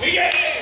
Miguel!